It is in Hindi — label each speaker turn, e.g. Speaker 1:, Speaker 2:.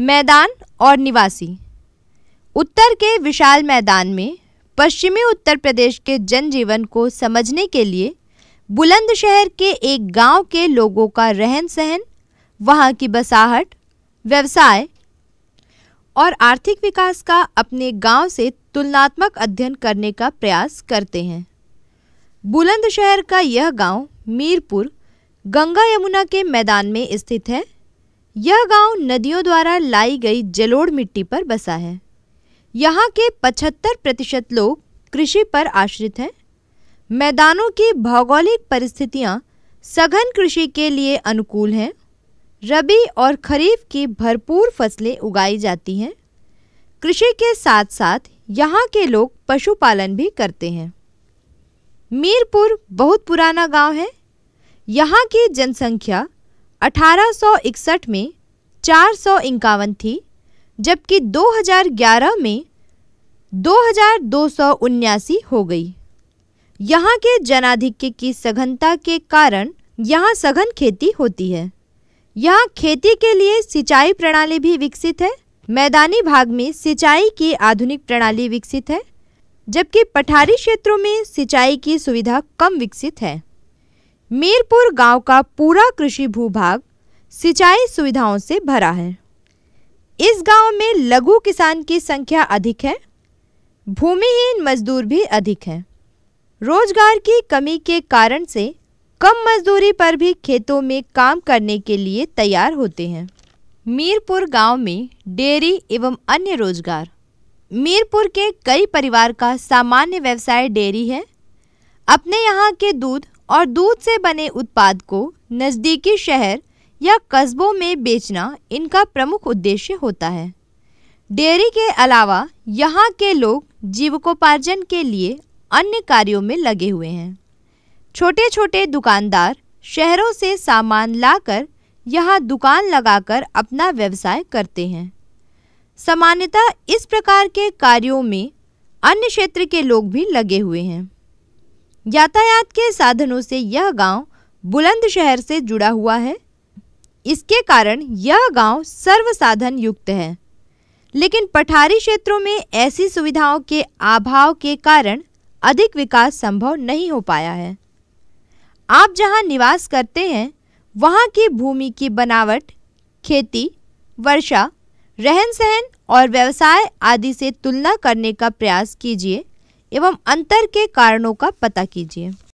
Speaker 1: मैदान और निवासी। उत्तर के विशाल मैदान में पश्चिमी उत्तर प्रदेश के जनजीवन को समझने के लिए बुलंदशहर के एक गाँव के लोगों का रहन सहन वहाँ की बसाहट, व्यवसाय और आर्थिक विकास का अपने गाँव से तुलनात्मक अध्ययन करने का प्रयास करते हैं। बुलंदशहर का यह गाँव मीरपुर गंगा यमुना के मैदान में स्थित है। यह गाँव नदियों द्वारा लाई गई जलोढ़ मिट्टी पर बसा है। यहाँ के 75 प्रतिशत लोग कृषि पर आश्रित हैं। मैदानों की भौगोलिक परिस्थितियाँ सघन कृषि के लिए अनुकूल हैं। रबी और खरीफ की भरपूर फ़सलें उगाई जाती हैं। कृषि के साथ साथ यहाँ के लोग पशुपालन भी करते हैं। मीरपुर बहुत पुराना गाँव है। यहाँ की जनसंख्या 1861 में चार सौ इक्यावन थी, जबकि 2011 में दो हो गई। यहाँ के जनाधिक्य की सघनता के कारण यहाँ सघन खेती होती है। यहाँ खेती के लिए सिंचाई प्रणाली भी विकसित है। मैदानी भाग में सिंचाई की आधुनिक प्रणाली विकसित है, जबकि पठारी क्षेत्रों में सिंचाई की सुविधा कम विकसित है। मीरपुर गाँव का पूरा कृषि भूभाग सिंचाई सुविधाओं से भरा है। इस गाँव में लघु किसान की संख्या अधिक है, भूमिहीन मजदूर भी अधिक हैं। रोज़गार की कमी के कारण से कम मजदूरी पर भी खेतों में काम करने के लिए तैयार होते हैं। मीरपुर गाँव में डेयरी एवं अन्य रोज़गार। मीरपुर के कई परिवार का सामान्य व्यवसाय डेयरी है। अपने यहाँ के दूध और दूध से बने उत्पाद को नज़दीकी शहर या कस्बों में बेचना इनका प्रमुख उद्देश्य होता है। डेयरी के अलावा यहाँ के लोग जीविकोपार्जन के लिए अन्य कार्यों में लगे हुए हैं। छोटे छोटे दुकानदार शहरों से सामान लाकर यहाँ दुकान लगाकर अपना व्यवसाय करते हैं। सामान्यतः इस प्रकार के कार्यों में अन्य क्षेत्र के लोग भी लगे हुए हैं। यातायात के साधनों से यह गाँव बुलंदशहर से जुड़ा हुआ है। इसके कारण यह गाँव सर्वसाधन युक्त है। लेकिन पठारी क्षेत्रों में ऐसी सुविधाओं के अभाव के कारण अधिक विकास संभव नहीं हो पाया है। आप जहाँ निवास करते हैं, वहाँ की भूमि की बनावट, खेती, वर्षा रहन सहन और व्यवसाय आदि से तुलना करने का प्रयास कीजिए। एवं अंतर के कारणों का पता कीजिए।